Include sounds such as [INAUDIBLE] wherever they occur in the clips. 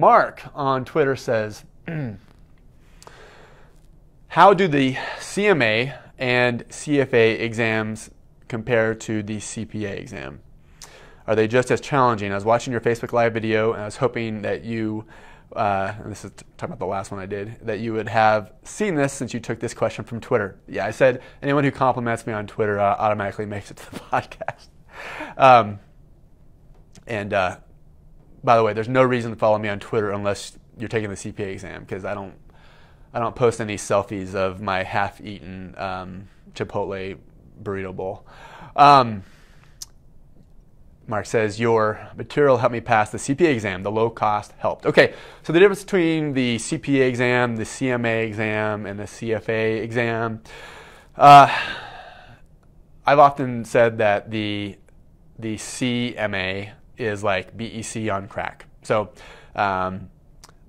Mark on Twitter says, [CLEARS THROAT] How do the CMA and CFA exams compare to the CPA exam? Are they just as challenging? I was watching your Facebook Live video and I was hoping that you, uh, and this is talking about the last one I did, that you would have seen this since you took this question from Twitter. Yeah, I said anyone who compliments me on Twitter uh, automatically makes it to the [LAUGHS] podcast. Um, and uh, by the way, there's no reason to follow me on Twitter unless you're taking the CPA exam because I don't I don't post any selfies of my half-eaten um, Chipotle burrito bowl. Um, Mark says, Your material helped me pass the CPA exam. The low cost helped. Okay, so the difference between the CPA exam, the CMA exam, and the CFA exam. Uh, I've often said that the, the CMA is like BEC on crack. So um,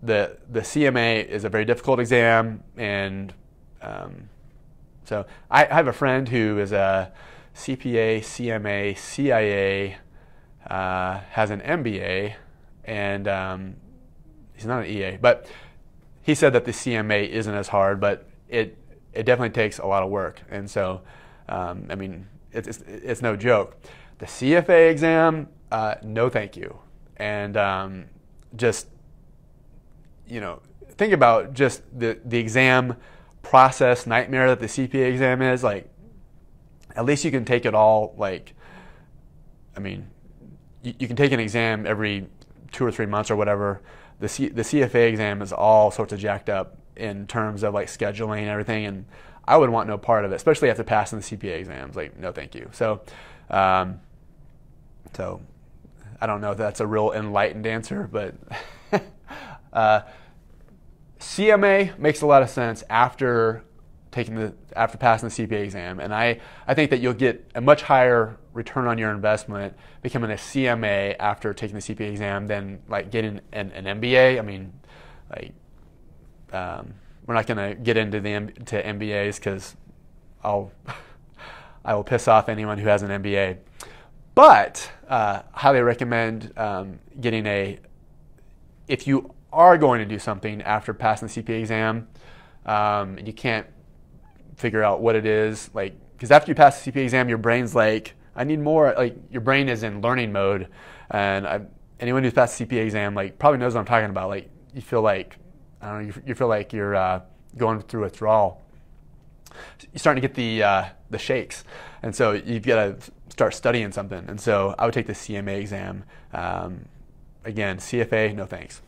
the the CMA is a very difficult exam, and um, so I, I, have a friend who is a CPA, CMA, CIA, uh, has an MBA, and um, he's not an EA, but he said that the CMA isn't as hard, but it it definitely takes a lot of work, and so um, I mean it's, it's, it's no joke. The CFA exam, uh, no thank you, and um, just you know, think about just the, the exam process nightmare that the CPA exam is. Like, at least you can take it all, like, I mean, you, you can take an exam every two or three months or whatever. The, C, the CFA exam is all sorts of jacked up in terms of like scheduling and everything. And I would want no part of it, especially after passing the CPA exams. Like, no, thank you. So, um, so I don't know if that's a real enlightened answer, but [LAUGHS] uh, CMA makes a lot of sense after taking the after passing the CPA exam, and I, I think that you'll get a much higher return on your investment becoming a CMA after taking the CPA exam than like getting an, an MBA. I mean, like um, we're not going to get into the to MBAs because I'll [LAUGHS] I will piss off anyone who has an MBA. But uh, highly recommend um, getting a if you are going to do something after passing the CPA exam, um, and you can't figure out what it is, like, because after you pass the CPA exam, your brain's like, I need more. Like, your brain is in learning mode, and I, anyone who's passed the CPA exam, like, probably knows what I'm talking about. Like, you feel like, I don't know, you, you feel like you're uh, going through withdrawal. You're starting to get the uh, the shakes, and so you've got to start studying something. And so I would take the CMA exam. Um, again, CFA, no thanks.